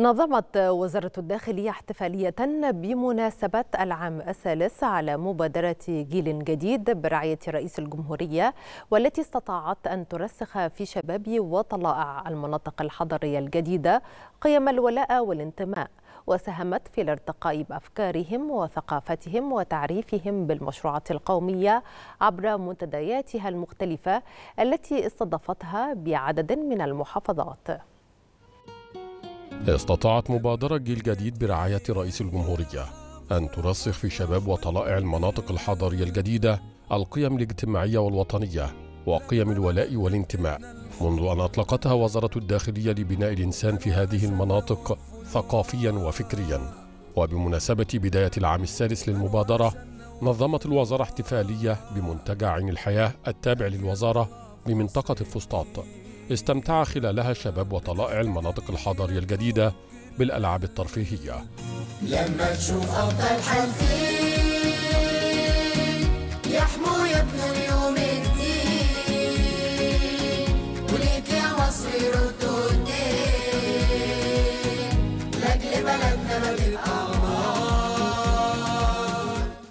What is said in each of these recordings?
نظمت وزارة الداخلية احتفالية بمناسبة العام الثالث على مبادرة جيل جديد برعاية رئيس الجمهورية والتي استطاعت أن ترسخ في شباب وطلائع المناطق الحضرية الجديدة قيم الولاء والانتماء وساهمت في الارتقاء بأفكارهم وثقافتهم وتعريفهم بالمشروعات القومية عبر منتدياتها المختلفة التي استضافتها بعدد من المحافظات. استطاعت مبادرة جيل جديد برعاية رئيس الجمهورية أن ترسخ في شباب وطلائع المناطق الحضرية الجديدة القيم الاجتماعية والوطنية وقيم الولاء والانتماء. منذ أن أطلقتها وزارة الداخلية لبناء الإنسان في هذه المناطق ثقافيا وفكريا. وبمناسبة بداية العام السادس للمبادرة نظمت الوزارة احتفالية بمنتجع عين الحياة التابع للوزارة بمنطقة الفسطاط. استمتع خلالها شباب وطلائع المناطق الحضرية الجديدة بالألعاب الترفيهية. لما تشوف أفضل حال يحمو يبنوا اليوم الدين وليك يا الدين لأجل بلدنا ما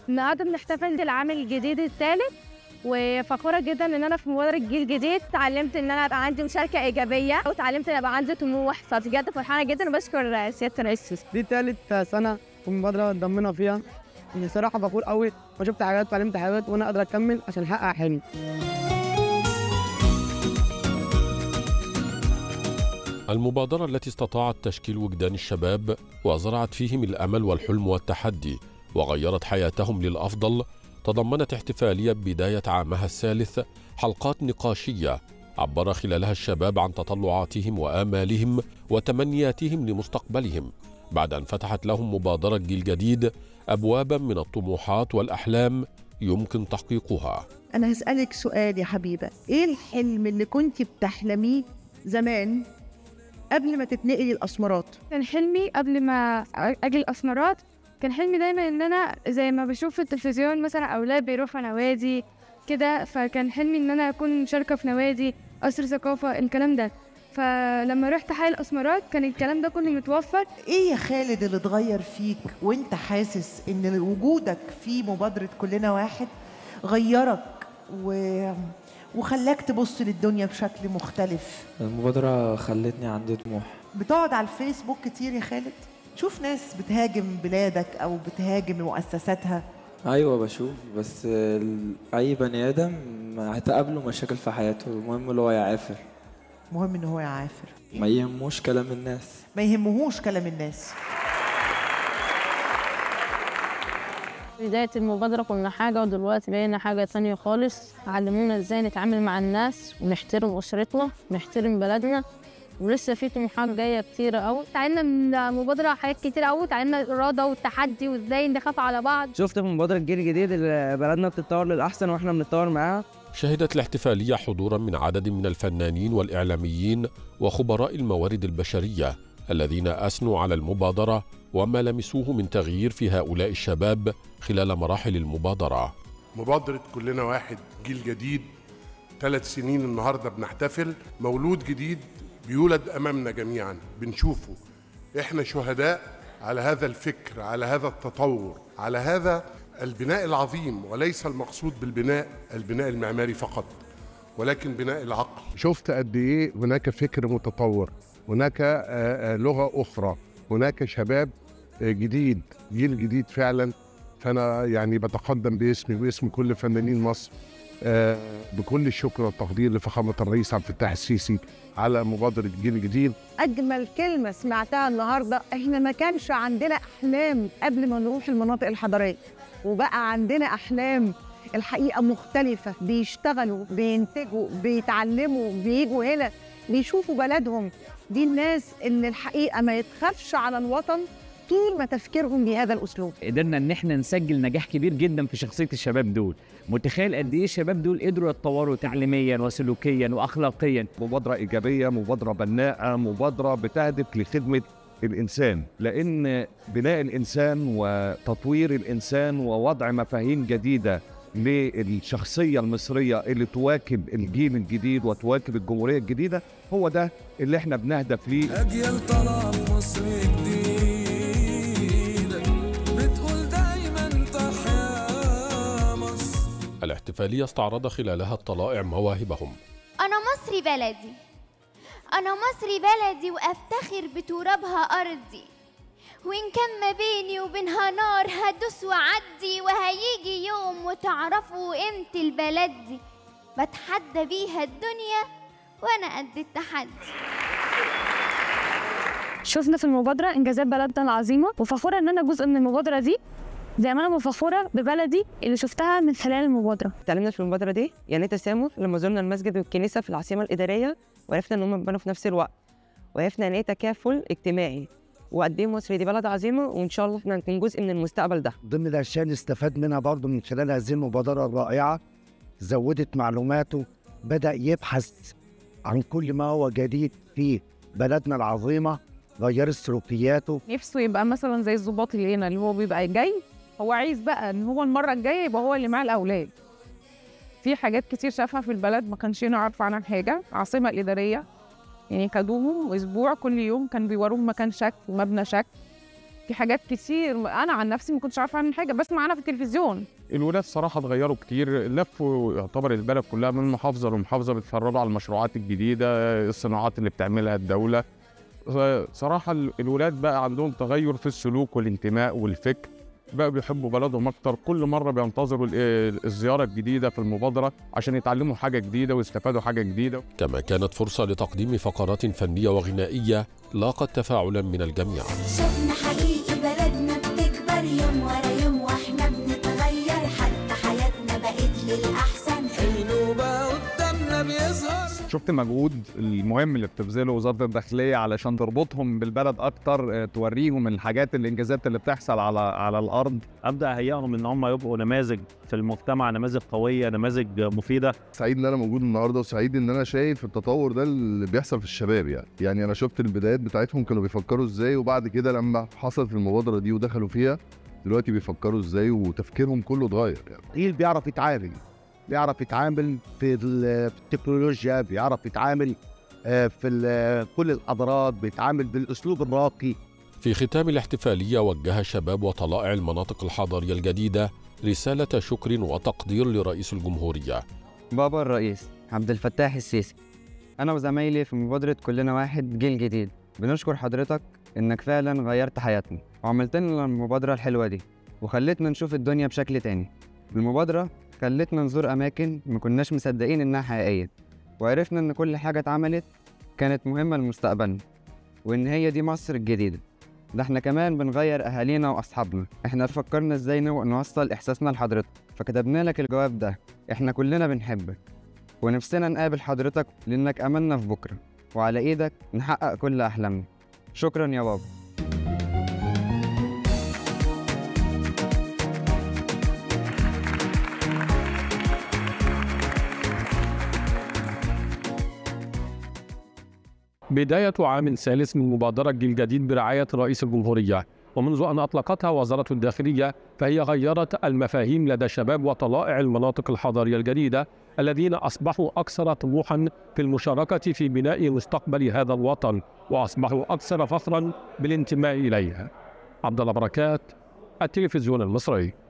النهارده بنحتفل بالعام الجديد الثالث وفخورة جدا إن أنا في مبادرة جيل جديد. اتعلمت إن أنا أبقى عندي مشاركة إيجابية. وتعلمت إن أبقى عندي طموح. فبجد فرحانة جدا. وبشكر سيادة الرئيس. دي ثالث سنة في المبادره اتضمنا فيها. بصراحه فخور قوي. وشفت حاجات وتعلمت حاجات وأنا قادر أكمل عشان أحقق حلمي. المبادرة التي استطاعت تشكيل وجدان الشباب وزرعت فيهم الأمل والحلم والتحدي وغيرت حياتهم للأفضل تضمنت احتفالية بداية عامها الثالث حلقات نقاشية عبر خلالها الشباب عن تطلعاتهم وآمالهم وتمنياتهم لمستقبلهم بعد أن فتحت لهم مبادرة جيل جديد أبوابا من الطموحات والأحلام يمكن تحقيقها. أنا هسألك سؤال يا حبيبة إيه الحلم اللي كنت بتحلميه زمان قبل ما تتنقلي الأسمرات؟ كان حلمي قبل ما أجي الأسمرات كان حلمي دايما إن أنا زي ما بشوف في التلفزيون مثلا أولاد بيروحوا نوادي كده فكان حلمي إن أنا أكون مشاركة في نوادي قصر ثقافة الكلام ده. فلما رحت حي الأسمرات كان الكلام ده كله متوفر. إيه يا خالد اللي اتغير فيك وأنت حاسس إن وجودك في مبادرة كلنا واحد غيرك و... وخلاك تبص للدنيا بشكل مختلف؟ المبادرة خلتني عندي طموح. بتقعد على الفيسبوك كتير يا خالد؟ تشوف ناس بتهاجم بلادك أو بتهاجم مؤسساتها؟ أيوه بشوف. بس أي بني آدم هتقابله مشاكل في حياته المهم اللي هو يعافر. مهم إن هو يعافر. ما يهموش كلام الناس. ما يهمهوش كلام الناس. بداية المبادرة كنا حاجة ودلوقتي بقينا حاجة تانية خالص. علمونا إزاي نتعامل مع الناس ونحترم أسرتنا ونحترم بلدنا. ولسه في طموحات جاية كتيره قوي اتعلمنا من المبادره حاجات كتير قوي اتعلمنا الاراده والتحدي وإزاي نخاف على بعض. شفت في مبادره الجيل الجديد اللي بلدنا بتتطور للأحسن وإحنا بنتطور معاها؟ شهدت الاحتفالية حضورا من عدد من الفنانين والإعلاميين وخبراء الموارد البشرية الذين أثنوا على المبادرة وما لمسوه من تغيير في هؤلاء الشباب خلال مراحل المبادرة. مبادرة كلنا واحد جيل جديد. ثلاث سنين النهارده بنحتفل. مولود جديد بيولد أمامنا جميعا بنشوفه. إحنا شهداء على هذا الفكر على هذا التطور على هذا البناء العظيم وليس المقصود بالبناء البناء المعماري فقط ولكن بناء العقل. شفت قد إيه هناك فكر متطور هناك لغة أخرى هناك شباب جديد جيل جديد فعلا. فأنا يعني بتقدم باسمي واسم كل فنانين مصر. بكل الشكر والتقدير لفخامة الرئيس عبد الفتاح السيسي على مبادرة الجيل الجديد. أجمل كلمة سمعتها النهاردة إحنا ما كانش عندنا أحلام قبل ما نروح المناطق الحضرية وبقى عندنا أحلام الحقيقة مختلفة بيشتغلوا بينتجوا بيتعلموا بيجوا هنا بيشوفوا بلدهم. دي الناس اللي الحقيقة ما يتخافش على الوطن طول ما تفكيرهم بهذا الأسلوب. قدرنا إن إحنا نسجل نجاح كبير جدا في شخصية الشباب دول. متخيل قد إيه الشباب دول قدروا يتطوروا تعليميا وسلوكيا واخلاقيا. مبادرة إيجابية مبادرة بناءة مبادرة بتهدف لخدمة الإنسان. لأن بناء الإنسان وتطوير الإنسان ووضع مفاهيم جديدة للشخصية المصرية اللي تواكب الجيل الجديد وتواكب الجمهورية الجديدة هو ده اللي إحنا بنهدف ليه. أجيال طرف مصر جديدة الاحتفالية استعرض خلالها الطلائع مواهبهم. أنا مصري بلدي. أنا مصري بلدي وأفتخر بترابها أرضي. وإن كان ما بيني وبينها نار هدوس وعدي وهيجي يوم وتعرفوا قيمة البلد دي. بتحدى بيها الدنيا وأنا قد التحدي. شفنا في المبادرة إنجازات بلدنا العظيمة وفخورة إن أنا جزء من المبادرة دي. زي ما أنا فخورة ببلدي اللي شفتها من خلال المبادرة. اتعلمنا في المبادرة دي يعني إيه تسامح؟ لما زرنا المسجد والكنيسة في العاصمة الإدارية وعرفنا إن هم بنوا في نفس الوقت. وعرفنا يعني إيه تكافل اجتماعي. وقد إيه مصر دي بلد عظيمة وإن شاء الله إحنا هنكون جزء من المستقبل ده. ضمن الاشياء اللي استفاد منها برضه من خلال هذه المبادرة الرائعة زودت معلوماته بدأ يبحث عن كل ما هو جديد في بلدنا العظيمة غيرت سلوكياته. نفسه يبقى مثلا زي الظباط اللي هنا اللي هو بيبقى جاي هو عايز بقى إن هو المرة الجاية يبقى هو اللي مع الأولاد. في حاجات كتير شافها في البلد ما كانش يعرف عنها حاجة. العاصمه الإدارية يعني خدوهم أسبوع كل يوم كان بيوروهم مكان شكل ومبنى شكل في حاجات كتير أنا عن نفسي ما كنتش عارفة عنها حاجة بسمع عنها في التلفزيون. الولاد صراحة اتغيروا كتير لفوا يعتبر البلد كلها من محافظة لمحافظة بيتفرجوا على المشروعات الجديدة الصناعات اللي بتعملها الدولة. صراحة الولاد بقى عندهم تغير في السلوك والانتماء والفكر. بقى بيحبوا بلدهم أكتر. كل مرة بينتظروا ال- الزيارة الجديدة في المبادرة عشان يتعلموا حاجة جديدة ويستفادوا حاجة جديدة. كما كانت فرصة لتقديم فقرات فنية وغنائية لاقت تفاعلا من الجميع. شفنا حقيقي بلدنا بتكبر يوم ورا بيظهر. شفت مجهود المهم اللي بتبذله وزارة الداخلية علشان تربطهم بالبلد أكتر آه، توريهم الحاجات الإنجازات اللي بتحصل على على الأرض؟ أبدأ أهيئهم إن هم يبقوا نماذج في المجتمع نماذج قوية نماذج مفيدة. سعيد إن أنا موجود النهارده وسعيد إن أنا شايف التطور ده اللي بيحصل في الشباب يعني. يعني أنا شفت البدايات بتاعتهم كانوا بيفكروا إزاي وبعد كده لما حصلت المبادرة دي ودخلوا فيها دلوقتي بيفكروا إزاي وتفكيرهم كله اتغير يعني. جيل بيعرف يتعامل بيعرف يتعامل في ال- في التكنولوجيا بيعرف يتعامل آه، في ال- كل الحضارات بيتعامل بالأسلوب الراقي. في ختام الاحتفالية وجه شباب وطلائع المناطق الحضرية الجديدة رسالة شكر وتقدير لرئيس الجمهورية. بابا الرئيس عبد الفتاح السيسي. أنا وزمايلي في مبادرة كلنا واحد جيل جديد. بنشكر حضرتك إنك فعلا غيرت حياتنا وعملت لنا المبادرة الحلوة دي وخلتنا نشوف الدنيا بشكل تاني. المبادرة خلتنا نزور أماكن ما كناش مصدقين إنها حقيقية وعرفنا إن كل حاجة اتعملت كانت مهمة لمستقبلنا وإن هي دي مصر الجديدة. ده إحنا كمان بنغير أهالينا وأصحابنا. إحنا فكرنا إزاي نو- نوصل إحساسنا لحضرتك. فكتبنا لك الجواب ده. إحنا كلنا بنحبك ونفسنا نقابل حضرتك لأنك أملنا في بكرة وعلى إيدك نحقق كل أحلامنا. شكرا يا بابا. بداية عام ثالث من مبادرة جيل جديد برعاية رئيس الجمهورية ومنذ أن أطلقتها وزارة الداخلية فهي غيرت المفاهيم لدى شباب وطلائع المناطق الحضرية الجديدة الذين أصبحوا أكثر طموحا في المشاركة في بناء مستقبل هذا الوطن وأصبحوا أكثر فخرا بالانتماء إليه. عبد الله بركات التلفزيون المصري.